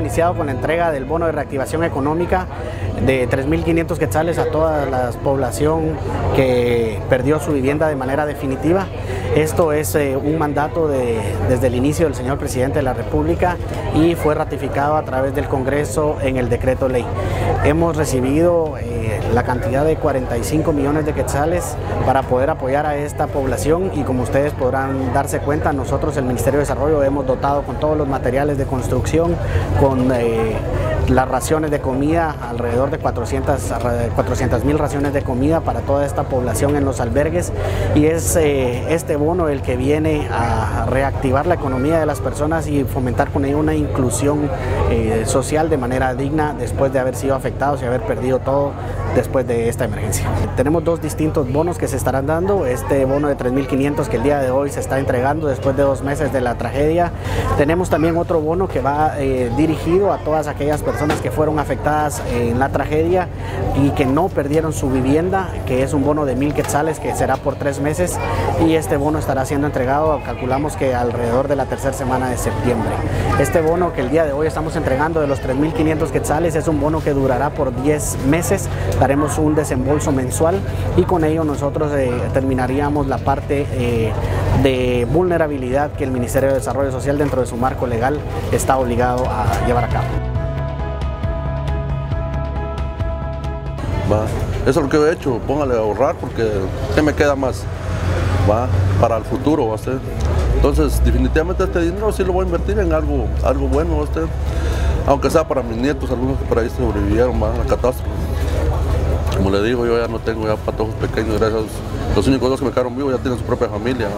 beneficiado con la entrega del bono de reactivación económica de 3.500 quetzales a toda la población que perdió su vivienda de manera definitiva. Esto es eh, un mandato de, desde el inicio del señor presidente de la República y fue ratificado a través del Congreso en el decreto ley. Hemos recibido eh, la cantidad de 45 millones de quetzales para poder apoyar a esta población y como ustedes podrán darse cuenta, nosotros el Ministerio de Desarrollo hemos dotado con todos los materiales de construcción, con eh, las raciones de comida, alrededor de 400 mil raciones de comida para toda esta población en los albergues. Y es eh, este bono el que viene a reactivar la economía de las personas y fomentar con ello una inclusión eh, social de manera digna después de haber sido afectados y haber perdido todo después de esta emergencia. Tenemos dos distintos bonos que se estarán dando, este bono de 3.500 que el día de hoy se está entregando después de dos meses de la tragedia. Tenemos también otro bono que va eh, dirigido a todas aquellas personas que fueron afectadas en la tragedia y que no perdieron su vivienda, que es un bono de mil quetzales que será por tres meses y este bono estará siendo entregado, calculamos que alrededor de la tercera semana de septiembre. Este bono que el día de hoy estamos entregando de los 3.500 quetzales es un bono que durará por 10 meses, daremos un desembolso mensual y con ello nosotros eh, terminaríamos la parte eh, de vulnerabilidad que el Ministerio de Desarrollo Social dentro de su marco legal está obligado a llevar a cabo. Eso es lo que he hecho, póngale a ahorrar porque ¿qué me queda más? ¿Va? Para el futuro, ¿va usted? Entonces, definitivamente este dinero sí lo voy a invertir en algo, algo bueno, usted? Aunque sea para mis nietos, algunos que por ahí sobrevivieron más a la catástrofe. Como le digo, yo ya no tengo ya patojos pequeños, gracias los únicos dos que me quedaron vivos ya tienen su propia familia.